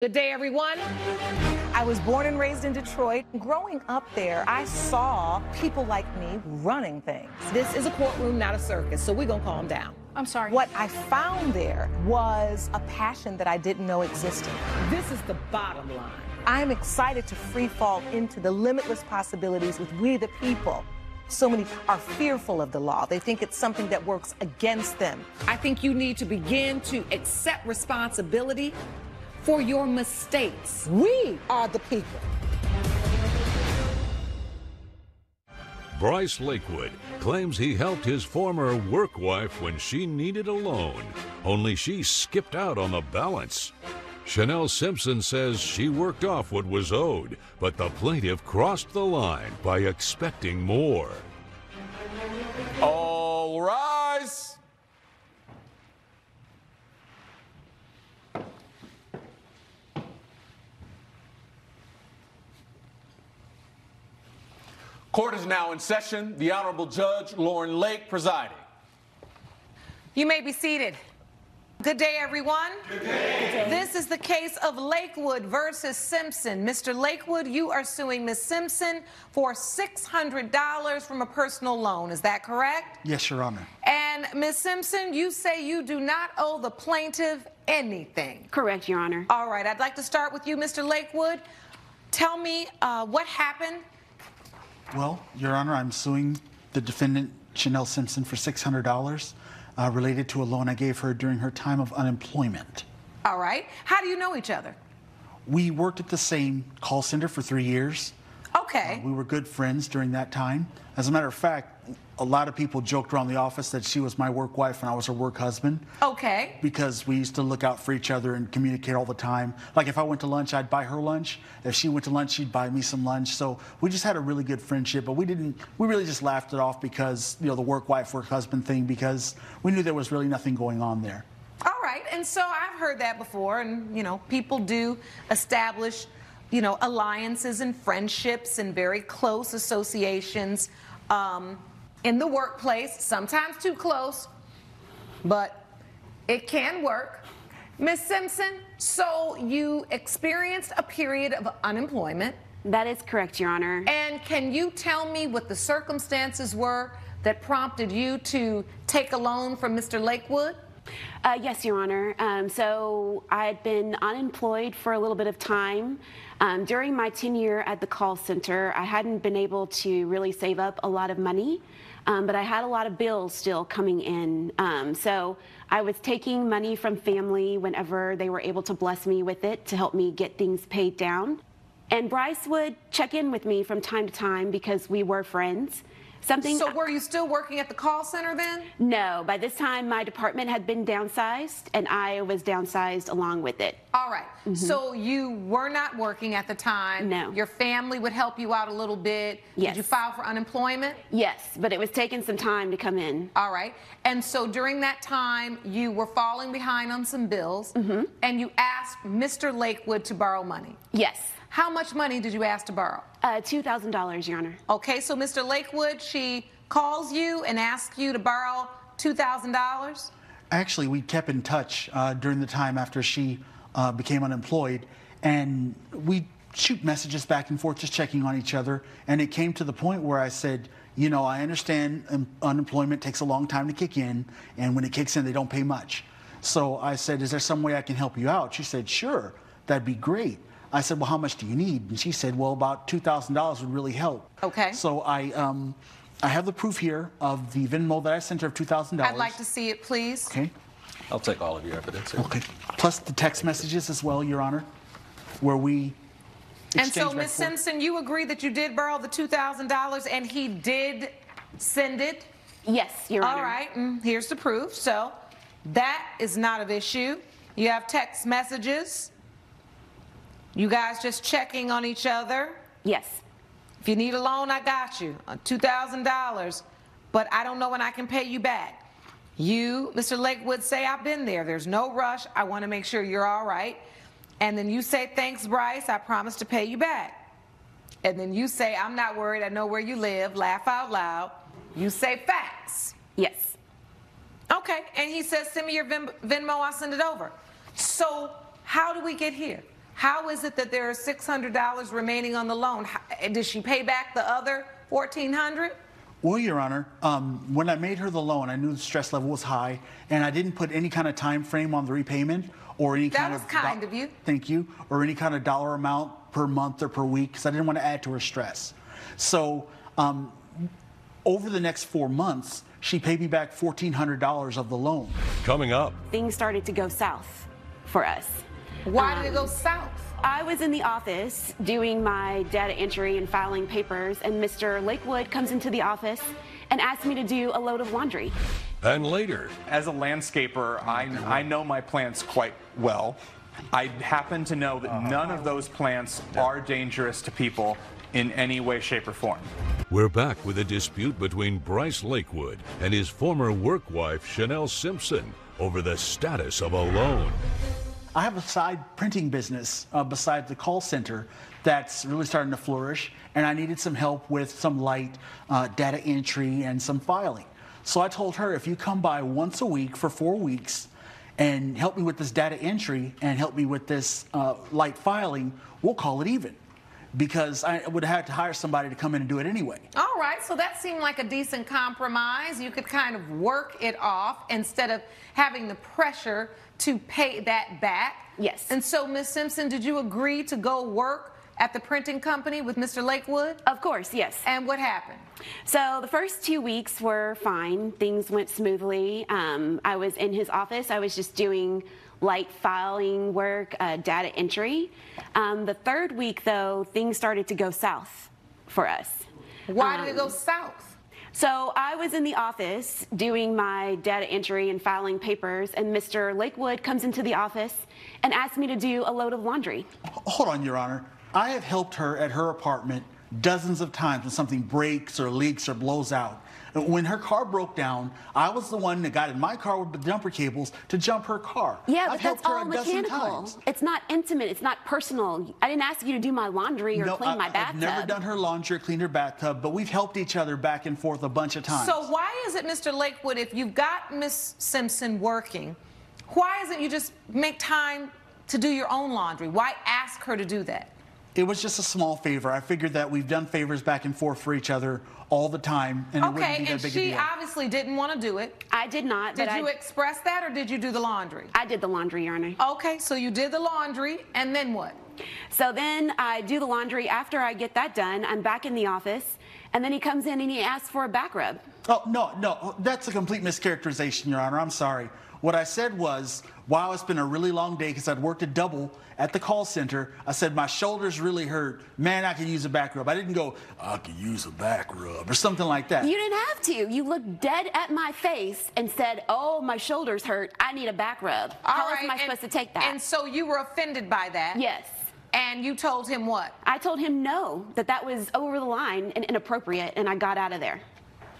Good day, everyone. I was born and raised in Detroit. Growing up there, I saw people like me running things. This is a courtroom, not a circus, so we're going to calm down. I'm sorry. What I found there was a passion that I didn't know existed. This is the bottom line. I'm excited to free fall into the limitless possibilities with we the people. So many are fearful of the law. They think it's something that works against them. I think you need to begin to accept responsibility for your mistakes. We are the people. Bryce Lakewood claims he helped his former work wife when she needed a loan, only she skipped out on the balance. Chanel Simpson says she worked off what was owed, but the plaintiff crossed the line by expecting more. Court is now in session. The Honorable Judge Lauren Lake presiding. You may be seated. Good day, everyone. Good day. This is the case of Lakewood versus Simpson. Mr. Lakewood, you are suing Ms. Simpson for $600 from a personal loan. Is that correct? Yes, Your Honor. And Ms. Simpson, you say you do not owe the plaintiff anything. Correct, Your Honor. All right, I'd like to start with you, Mr. Lakewood. Tell me uh, what happened. Well, Your Honor, I'm suing the defendant, Chanel Simpson, for $600 uh, related to a loan I gave her during her time of unemployment. All right. How do you know each other? We worked at the same call center for three years. Okay. Uh, we were good friends during that time. As a matter of fact, a lot of people joked around the office that she was my work wife and I was her work husband. Okay. Because we used to look out for each other and communicate all the time. Like if I went to lunch, I'd buy her lunch. If she went to lunch, she'd buy me some lunch. So we just had a really good friendship, but we didn't, we really just laughed it off because, you know, the work wife, work husband thing, because we knew there was really nothing going on there. All right. And so I've heard that before. And, you know, people do establish, you know, alliances and friendships and very close associations. Um, in the workplace, sometimes too close, but it can work. Ms. Simpson, so you experienced a period of unemployment. That is correct, Your Honor. And can you tell me what the circumstances were that prompted you to take a loan from Mr. Lakewood? Uh, yes, Your Honor. Um, so I had been unemployed for a little bit of time. Um, during my tenure at the call center, I hadn't been able to really save up a lot of money, um, but I had a lot of bills still coming in. Um, so I was taking money from family whenever they were able to bless me with it to help me get things paid down. And Bryce would check in with me from time to time because we were friends. Something So were you still working at the call center then? No, by this time my department had been downsized and I was downsized along with it. All right. So you were not working at the time. No. Your family would help you out a little bit. Yes. Did you file for unemployment? Yes, but it was taking some time to come in. All right. And so during that time, you were falling behind on some bills mm -hmm. and you asked Mr. Lakewood to borrow money. Yes, How much money did you ask to borrow? uh, $2,000, Your Honor. Okay, so Mr. Lakewood, she calls you and asks you to borrow $2,000? Actually, we kept in touch uh, during the time after she uh, became unemployed, and we shoot messages back and forth, just checking on each other. And it came to the point where I said, you know, I understand um, unemployment takes a long time to kick in, and when it kicks in, they don't pay much. So I said, is there some way I can help you out? She said, sure, that'd be great. I said, well, how much do you need? And she said, well, about $2,000 would really help. Okay. So I, um, I have the proof here of the Venmo that I sent her of $2,000. I'd like to see it, please. Okay. I'll take all of your evidence here. Okay. Plus the text messages as well, Your Honor, where we And so, exchanged back Ms. forth. Simpson, you agree that you did borrow the $2,000 and he did send it? Yes, Your Honor. All right, and here's the proof. So that is not an issue. You have text messages. You guys just checking on each other. Yes. If you need a loan, I got you. Uh, $2,000. But I don't know when I can pay you back. You, Mr. Lakewood, say, I've been there. There's no rush. I want to make sure you're all right. And then you say, thanks, Bryce. I promise to pay you back. And then you say, I'm not worried. I know where you live. Laugh out loud. You say facts. Yes. Okay. And he says, send me your Venmo. I'll send it over. So how do we get here? how is it that there are $600 remaining on the loan? How, did she pay back the other 1400 Well, Your Honor, um, when I made her the loan, I knew the stress level was high, and I didn't put any kind of time frame on the repayment or any That kind was of kind of you. Thank you, or any kind of dollar amount per month or per week, because I didn't want to add to her stress. So, um, over the next four months, she paid me back $1,400 of the loan. Coming up, Things started to go south for us. Why Um, did it go south? I was in the office doing my data entry and filing papers, and Mr. Lakewood comes into the office and asks me to do a load of laundry. and later, As a landscaper, I, I know my plants quite well. I happen to know that none of those plants are dangerous to people in any way, shape, or form. we're back with a dispute between Bryce Lakewood and his former work wife, Chanel Simpson, over the status of a loan. I have a side printing business uh, beside the call center that's really starting to flourish, and I needed some help with some light uh, data entry and some filing. So I told her if you come by once a week for four weeks and help me with this data entry and help me with this uh, light filing, we'll call it even. Because I would have had to hire somebody to come in and do it anyway. All right, so that seemed like a decent compromise. You could kind of work it off instead of having the pressure to pay that back. Yes. And so, Ms. Simpson, did you agree to go work at the printing company with Mr. Lakewood? Of course, yes. And what happened? So the first two weeks were fine. Things went smoothly. Um, I was in his office. I was just doing light filing work, uh, data entry. Um, the third week, though, things started to go south for us. Why did it go Um, south? So I was in the office doing my data entry and filing papers, and Mr. Lakewood comes into the office and asks me to do a load of laundry. Hold on, Your Honor. I have helped her at her apartment dozens of times when something breaks or leaks or blows out. And When her car broke down, I was the one that got in my car with the jumper cables to jump her car. Yeah, I've but that's all mechanical. It's not intimate. It's not personal. I didn't ask you to do my laundry or No, clean I, my bathtub. I've never done her laundry or cleaned her bathtub, but we've helped each other back and forth a bunch of times. So why is it, Mr. Lakewood, if you've got Miss Simpson working, why isn't you just make time to do your own laundry? Why ask her to do that? It was just a small favor. I figured that we've done favors back and forth for each other all the time, and it wouldn't Okay, be that and big a she deal. obviously didn't want to do it. I did not. Did but you I, express that or did you do the laundry? I did the laundry, Your Honor. Okay, so you did the laundry, and then what? So then I do the laundry. After I get that done, I'm back in the office, and then he comes in and he asks for a back rub. Oh, no, no, that's a complete mischaracterization, Your Honor. I'm sorry. What I said was, wow, it's been a really long day because I'd worked a double at the call center. I said, my shoulders really hurt. Man, I could use a back rub. I didn't go, I could use a back rub or something like that. You didn't have to. You looked dead at my face and said, "Oh, my shoulders hurt. I need a back rub." How All else right, am I and- supposed to take that? And so you were offended by that? yes. And you told him what? I told him no, that that was over the line and inappropriate, and I got out of there.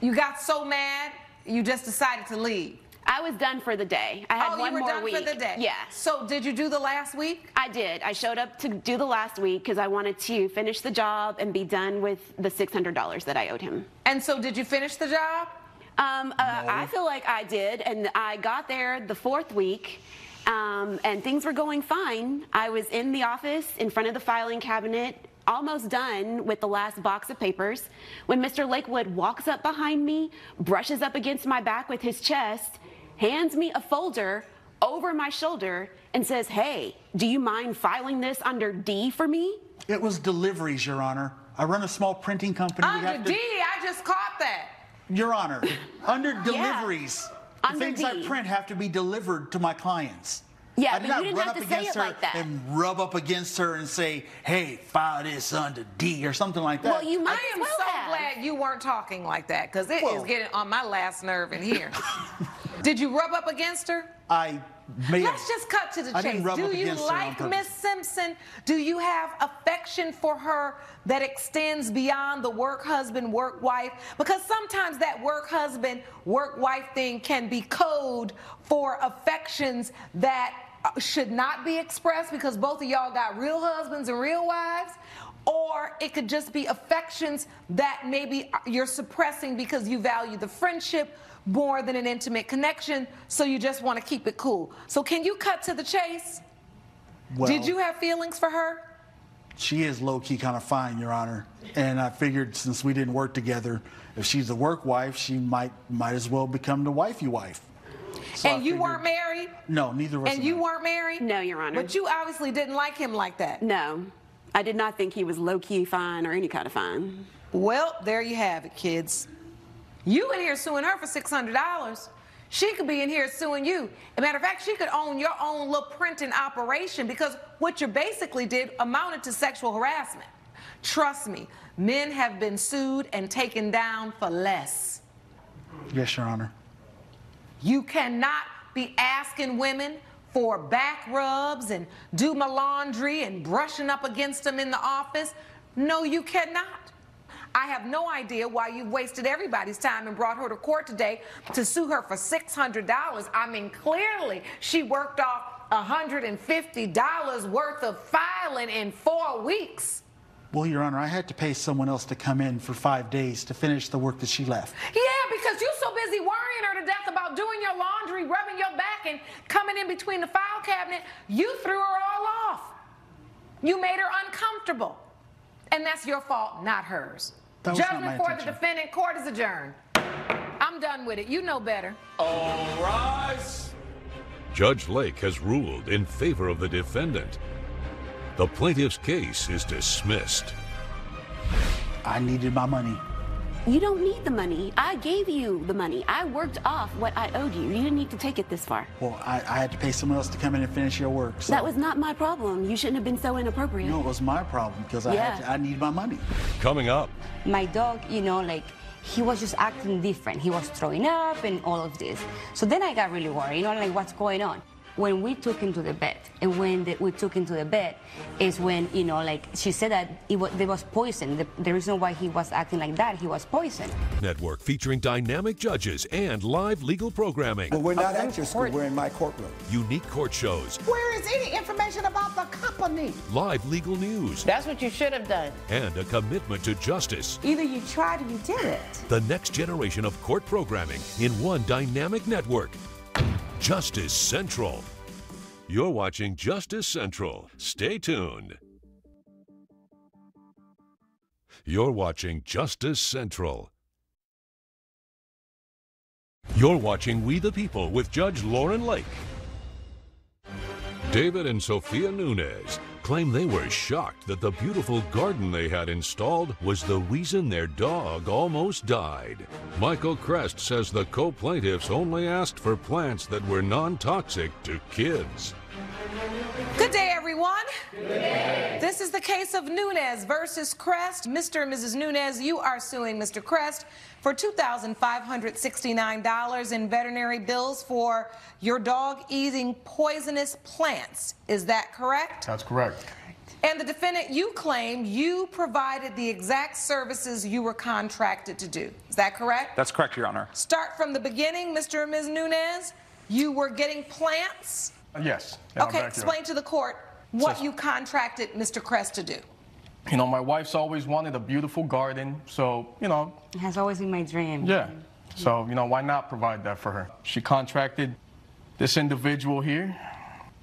You got so mad, you just decided to leave. I was done for the day. I had oh, one you were more done week. for the day. Yeah. So did you do the last week? I did. I showed up to do the last week because I wanted to finish the job and be done with the $600 that I owed him. And so did you finish the job? Um, uh, I feel like I did, and I got there the fourth week, um, and things were going fine. I was in the office in front of the filing cabinet, almost done with the last box of papers, when Mr. Lakewood walks up behind me, brushes up against my back with his chest, hands me a folder over my shoulder, and says, Hey, do you mind filing this under D for me? It was deliveries, Your Honor. I run a small printing company. We Under have to- D, I just caught that. Your Honor, under deliveries, the Under things I D. print have to be delivered to my clients. Yeah, I did but not you didn't run have up to against it her like that. and rub up against her and say, "Hey, file this under D" or something like that. Well, you might I as am well so have. glad you weren't talking like that because it is Well- getting on my last nerve in here. Did you rub up against her? I may. Let's just cut to the I chase. didn't rub Do up you against her on like. Miss Simpson? Do you have affection for her that extends beyond the work husband, work wife? Because sometimes that work husband, work wife thing can be code for affections that should not be expressed because both of y'all got real husbands and real wives. Or it could just be affections that maybe you're suppressing because you value the friendship more than an intimate connection, so you just want to keep it cool. So, can you cut to the chase? well. Did you have feelings for her? She is low key kind of fine, Your Honor. And I figured since we didn't work together, if she's a work wife, she might might as well become the wifey wife. So I and you figured- weren't married? No, neither was And you I. weren't married? No, Your Honor. But you obviously didn't like him like that. No, I did not think he was low key fine or any kind of fine. Well, there you have it, kids. You in here suing her for $600. She could be in here suing you. As a matter of fact, she could own your own little printing operation because what you basically did amounted to sexual harassment. Trust me, men have been sued and taken down for less. Yes, Your Honor. You cannot be asking women for back rubs and do my laundry and brushing up against them in the office. No, you cannot. I have no idea why you've wasted everybody's time and brought her to court today to sue her for $600. I mean, clearly she worked off $150 worth of filing in four weeks. Well, Your Honor, I had to pay someone else to come in for five days to finish the work that she left. Yeah, because you're so busy worrying her to death about doing your laundry, rubbing your back, and coming in between the file cabinet, you threw her all off. You made her uncomfortable. And that's your fault, not hers. That was not Judgment my for the defendant, court is adjourned. I'm done with it. You know better. All rise. Judge Lake has ruled in favor of the defendant. The plaintiff's case is dismissed. I needed my money. You don't need the money. I gave you the money. I worked off what I owed you. You didn't need to take it this far. Well, I, I had to pay someone else to come in and finish your work. So. That was not my problem. You shouldn't have been so inappropriate. No, it was my problem because I, had Yeah. to, I need my money. Coming up, my dog, you know, like he was just acting different. He was throwing up and all of this. So then I got really worried, you know, like what's going on? When we took him to the bed, and when the, we took him to the bed, is when you know, like she said that it was, there was poison. The, the reason why he was acting like that, he was poisoned. network featuring dynamic judges and live legal programming, Well, we're not at your school. We're in my courtroom. unique court shows, Where is any information about the company? live legal news, That's what you should have done. and a commitment to justice. Either you tried or you did it. The next generation of court programming in one dynamic network. Justice Central. You're watching Justice Central. Stay tuned. You're watching Justice Central. You're watching We the People with Judge Lauren Lake. David and Sophia Nunez claim they were shocked that the beautiful garden they had installed was the reason their dog almost died. Michael Crest says the co plaintiffs only asked for plants that were non toxic to kids. Good day, everyone. This is the case of Nunez versus Crest. Mr. and Mrs. Nunez, you are suing Mr. Crest for $2,569 in veterinary bills for your dog eating poisonous plants. Is that correct? That's correct. And the defendant, you claim you provided the exact services you were contracted to do. Is that correct? That's correct, Your Honor. Start from the beginning, Mr. and Ms. Nunez. You were getting plants. Uh, Yes. Yeah, Okay, back here. explain to the court what Says- you contracted Mr. Crest to do. You know, my wife's always wanted a beautiful garden, so, you know, It has always been my dream. yeah. So, you know, why not provide that for her? She contracted this individual here,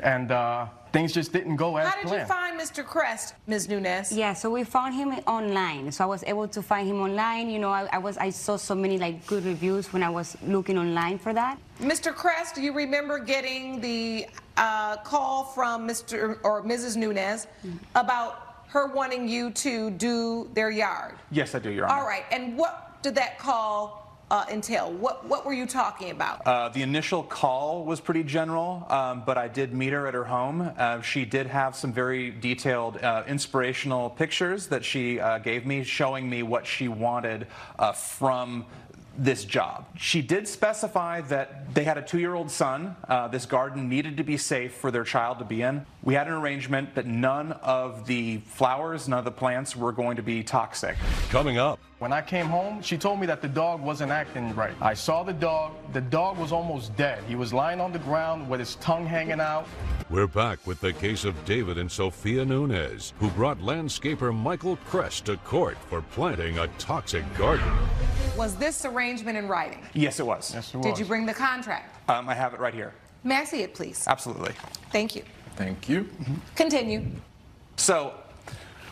and uh, things just didn't go as planned. How did you find Mr. Crest, Ms. Nunez? Yeah, so we found him online. So I was able to find him online. You know, I, I was I saw so many like good reviews when I was looking online for that. Mr. Crest, do you remember getting the uh, call from Mr. or Mrs. Nunez about her wanting you to do their yard? Yes, I do, Your Honor. All right, and what did that call uh, entail? What, what were you talking about? Uh, the initial call was pretty general, um, but I did meet her at her home. Uh, she did have some very detailed, uh, inspirational pictures that she uh, gave me, showing me what she wanted uh, from this job. She did specify that they had a two year old son. Uh, this garden needed to be safe for their child to be in. We had an arrangement that none of the flowers, none of the plants were going to be toxic. Coming up, When I came home, she told me that the dog wasn't acting right. I saw the dog. The dog was almost dead. He was lying on the ground with his tongue hanging out. we're back with the case of David and Sophia Nunez, who brought landscaper Michael Crest to court for planting a toxic garden. Was this arrangement in writing? Yes, it was. Yes, it was. Did you bring the contract? Um, I have it right here. May I see it, please? Absolutely. Thank you. Thank you. Continue. So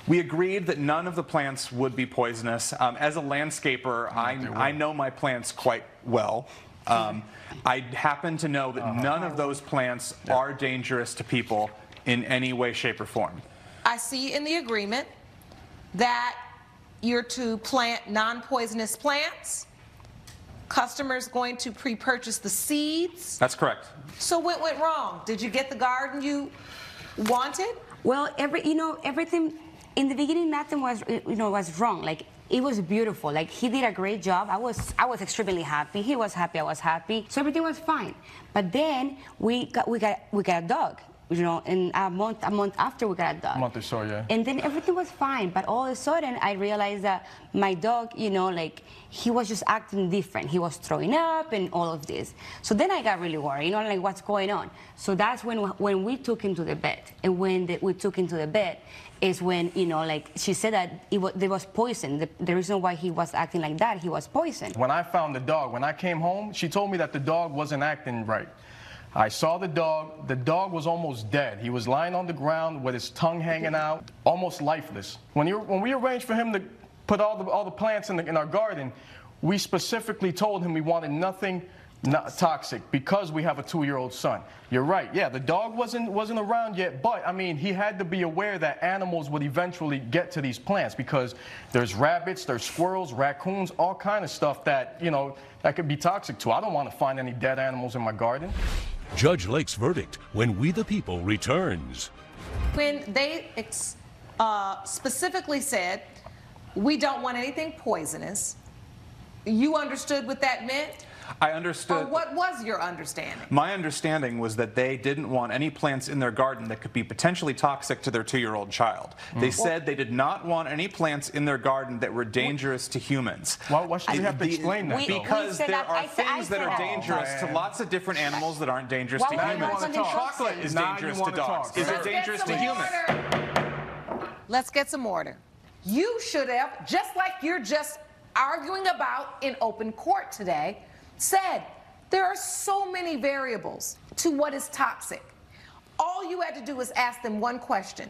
we agreed that none of the plants would be poisonous. Um, as a landscaper, I, I know my plants quite well. Um, I happen to know that none of those plants are dangerous to people in any way, shape, or form. I see in the agreement that you're to plant non-poisonous plants. Customers going to pre-purchase the seeds. That's correct. So what went wrong? Did you get the garden you wanted? Well, every you know everything in the beginning, nothing was you know was wrong. Like it was beautiful. Like he did a great job. I was I was extremely happy. He was happy. I was happy. So everything was fine. But then we got we got we got a dog. You know, and a month a month after we got a dog. A month or so, yeah. And then everything was fine. But all of a sudden, I realized that my dog, you know, like he was just acting different. He was throwing up and all of this. So then I got really worried. You know, like what's going on? So that's when when we took him to the vet, and when the, we took him to the vet is when you know, like she said that it was, there was poison. The, the reason why he was acting like that, he was poisoned. When I found the dog, when I came home, she told me that the dog wasn't acting right. I saw the dog. The dog was almost dead. He was lying on the ground with his tongue hanging out, almost lifeless. When, when we arranged for him to put all the, all the plants in, the, in our garden, we specifically told him we wanted nothing not toxic because we have a two-year-old son. You're right. Yeah, the dog wasn't wasn't around yet, but I mean, he had to be aware that animals would eventually get to these plants because there's rabbits, there's squirrels, raccoons, all kind of stuff that you know that could be toxic to. I don't want to find any dead animals in my garden. Judge Lake's verdict when We the People returns. When they uh, specifically said, we don't want anything poisonous, you understood what that meant? I Or understood. what was your understanding? My understanding was that they didn't want any plants in their garden that could be potentially toxic to their two-year-old child. Hmm. They said they did not want any plants in their garden that were dangerous to humans. Why, why should we have to explain that? We- Because said there that- are I said- I things that are dangerous Oh, to lots of different animals that aren't dangerous Why to humans. want something Chocolate is Now dangerous to dogs. talk. Is it dangerous to humans? order. Let's get some order. You should have, just like you're just arguing about in open court today, said there are so many variables to what is toxic. All you had to do was ask them one question.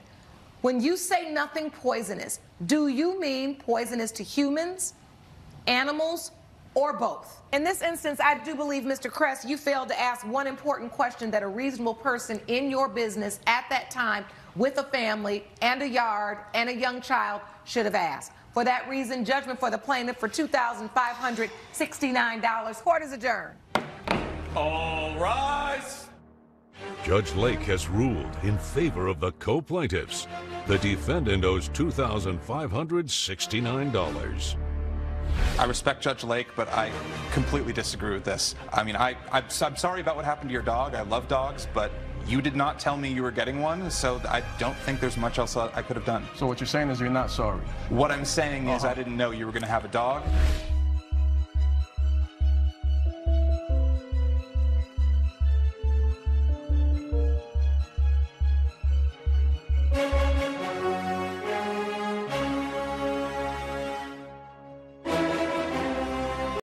When you say nothing poisonous, do you mean poisonous to humans, animals, or both? In this instance, I do believe, Mr. Crest, you failed to ask one important question that a reasonable person in your business at that time with a family and a yard and a young child should have asked. For that reason, judgment for the plaintiff for $2,569. Court is adjourned. All rise. Judge Lake has ruled in favor of the co plaintiffs. The defendant owes $2,569. I respect Judge Lake, but I completely disagree with this. I mean, I, I'm, I'm sorry about what happened to your dog. I love dogs, but you did not tell me you were getting one, so I don't think there's much else I could have done. So what you're saying is you're not sorry. What I'm saying is I uh-huh. didn't know you were going to have a dog,